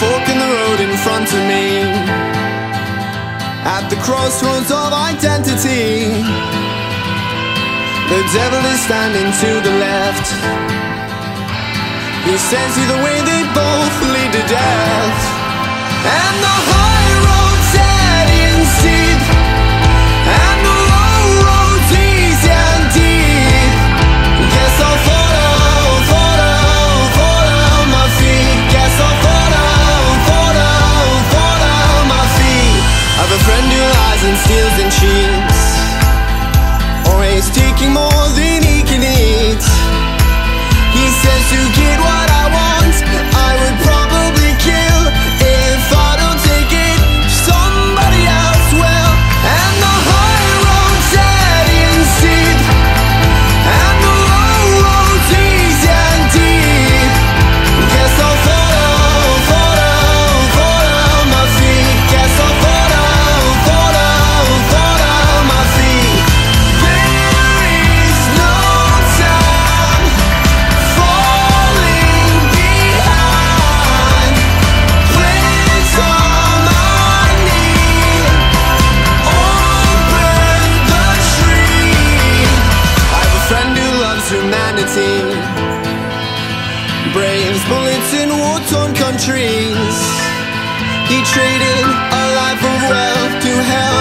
fork in the road in front of me. At the crossroads of identity, the devil is standing to the left. He sends you the way they both lead to death. And the heart. Braves bullets in war-torn countries. He traded a life of wealth to hell